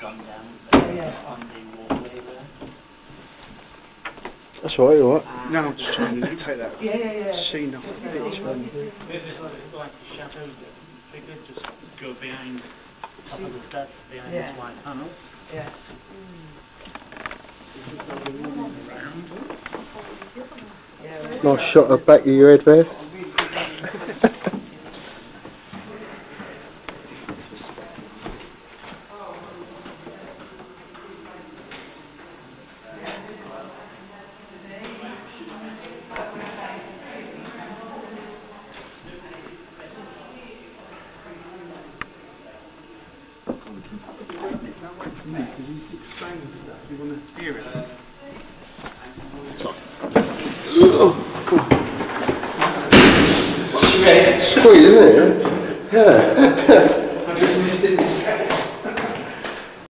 gone down there oh, Yeah. on the walkway there. That's all right, all right. No, I'm just trying to take that Yeah, yeah, yeah. scene off the beach. When, Maybe it's like, like a shadow figure, just go behind top of the steps, behind this white panel. Yeah. Yeah. Nice shot of back of your head there. Because he's explaining stuff. You want to hear it? Sweet, isn't it? Yeah. I just missed it.